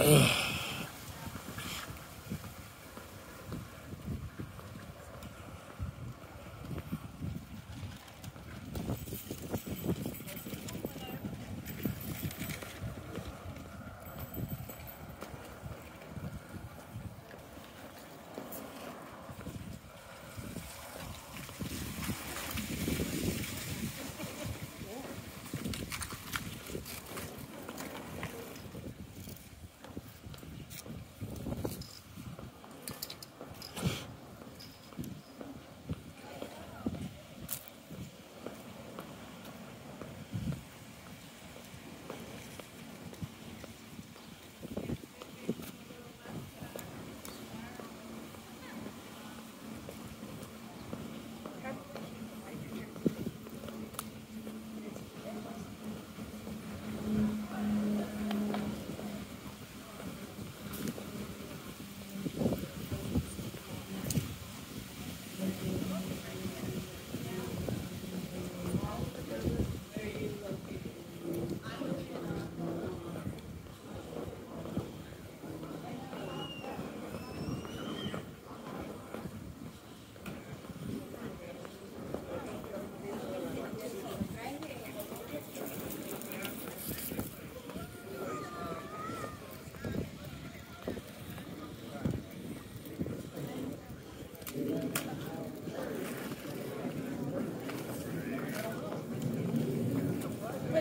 Uh.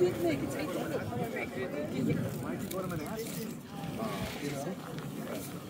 did make it. I did make it. You know?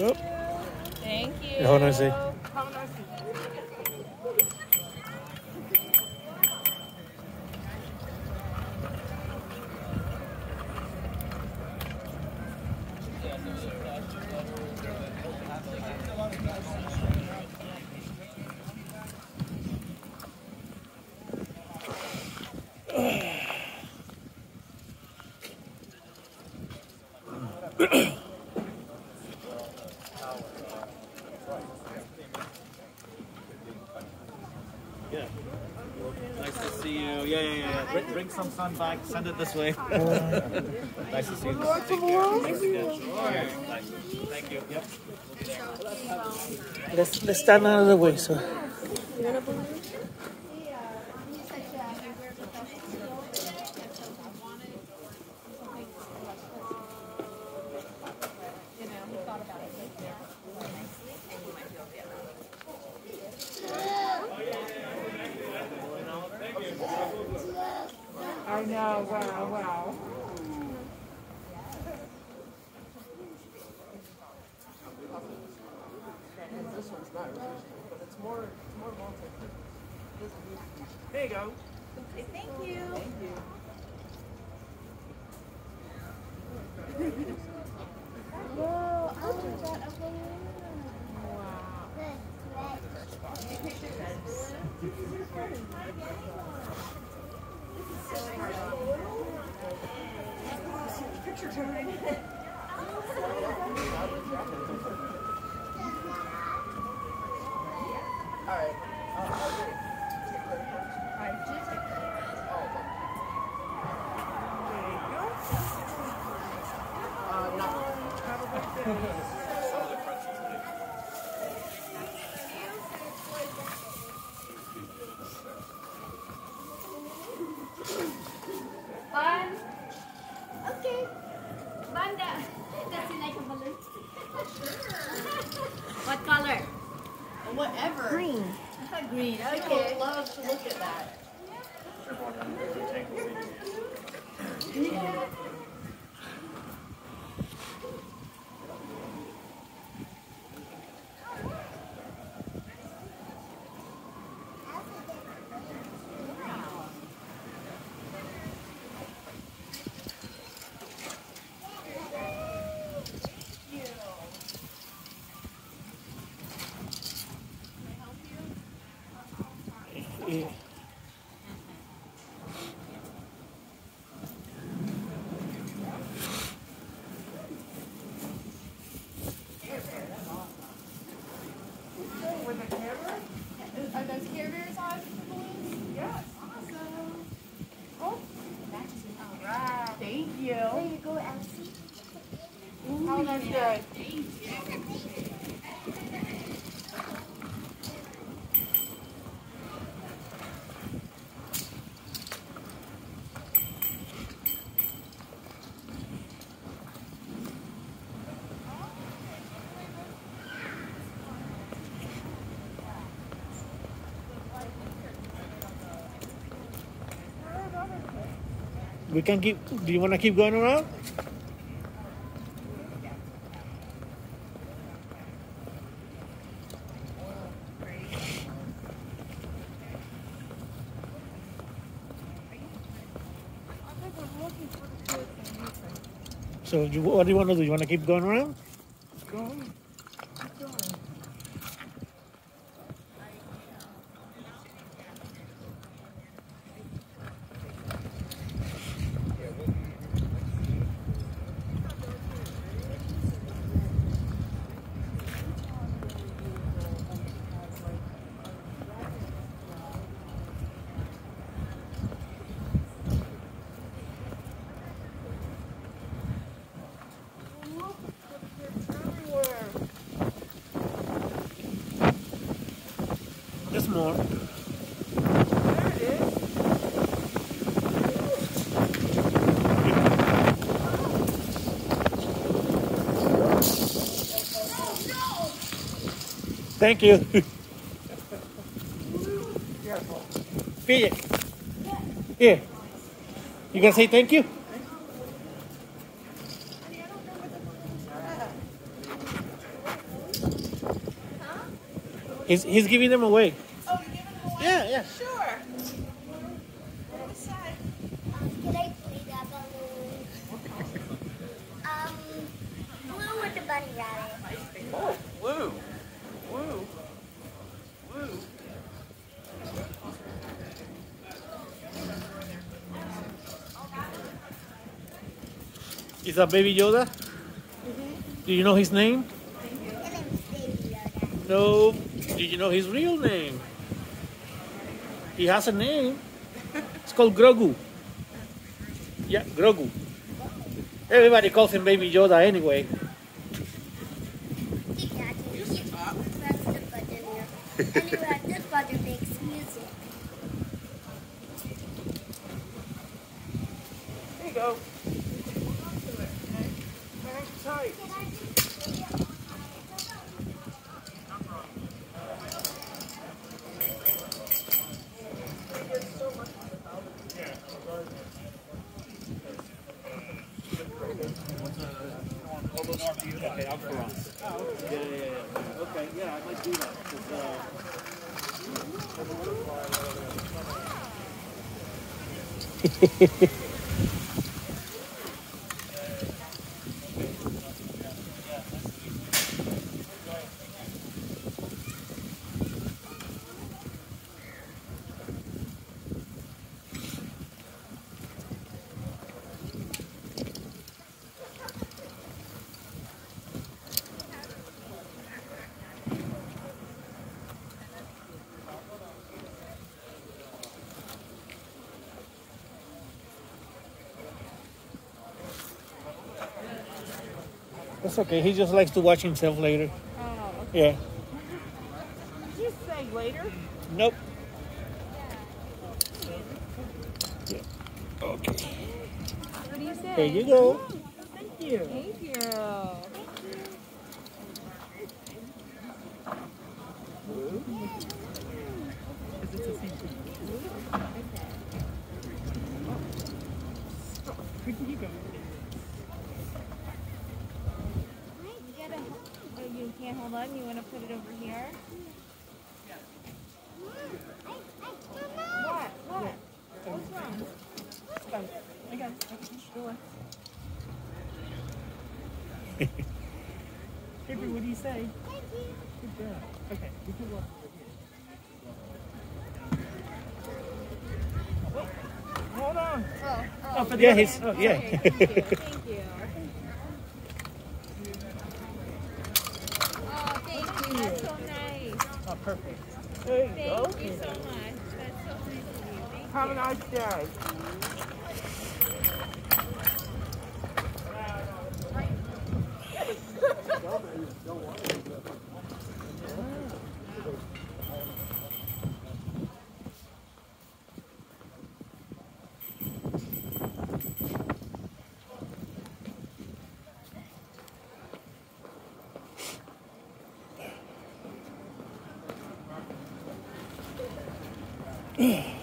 Thank you. Ja, har ni sig. Yeah. Nice to see you. Yeah, yeah, yeah. Bring, bring some sun back. Send it this way. nice to see you. Take care. Thanks again. Thank you. Yep. Let's, let's stand out of the way, so. I know. Wow, wow. There you go. Thank you. Whoa, I want that a balloon. Some of the pretzels. like- Bun. Okay. Bun, that, does he like a balloon? what color? Whatever. Green. Green. Okay. I would love to look at that. Yeah. Are those Care Bears on for balloons? Yes. Awesome. Oh. Alright. Thank you. There you go, Elsie. Oh, that's good. We can keep. Do you want to keep going around? So you, what do you want to do? You want to keep going around? More. Thank you. It. Here. You gonna say thank you? He's, he's giving them away. Oh, you giving them away? Yeah, yeah. Sure. What side? Can I play that balloon? um, blue with the bunny rabbit. Oh, woo. Woo. Woo. Is that Baby Yoda? Do you know his name? His name is Baby Yoda. No. Do you know his real name? He has a name. Called Grogu. Yeah, Grogu. Everybody calls him Baby Yoda anyway. He Oh. Yeah. Okay, yeah, I'd do that. Cause, uh, That's okay. He just likes to watch himself later. Oh, Yeah. Did you say later? Nope. Yeah. Okay. What do you say? There you go. Oh, you. Thank you. Hold on. You want to put it over here? What? What? What's wrong? Come. I got it. I got Avery, what do you say? Good job. Okay, we can walk over here. Hold on. Oh, oh, Oh, for the Yeah, he's oh, yeah. Thank you. Thank you. Oh, thank you. That's so nice. Oh, perfect. There you go. Thank you so much. That's so nice of you. Thank you. Have a nice day. You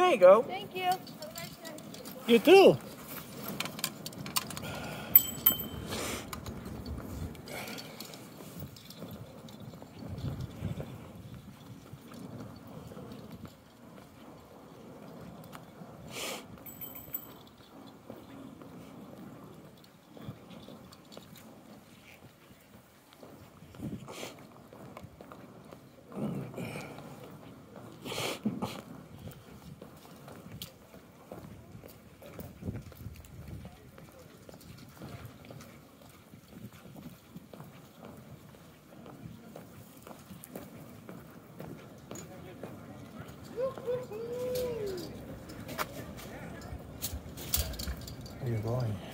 There you go. Thank you. Nice. You too. Going?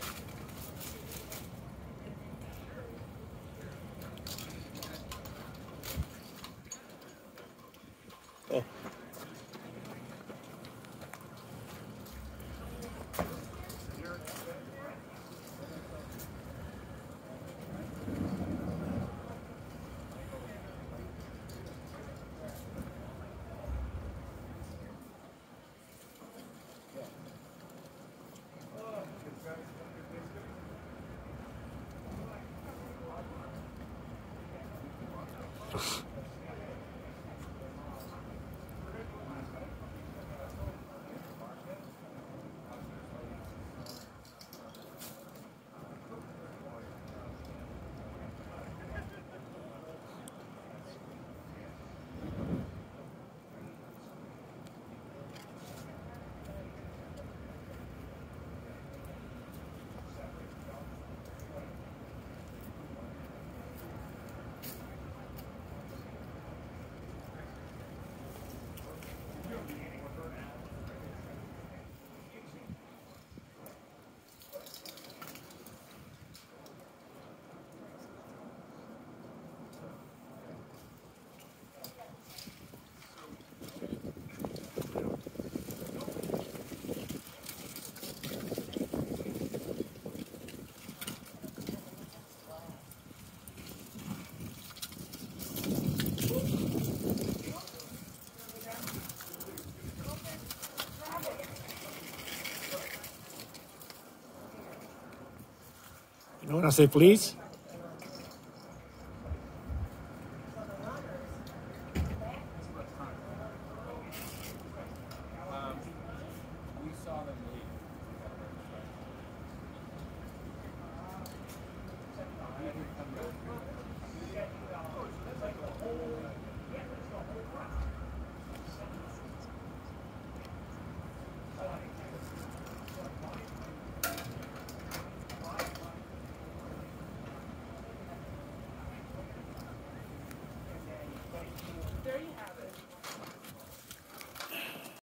You want to say please?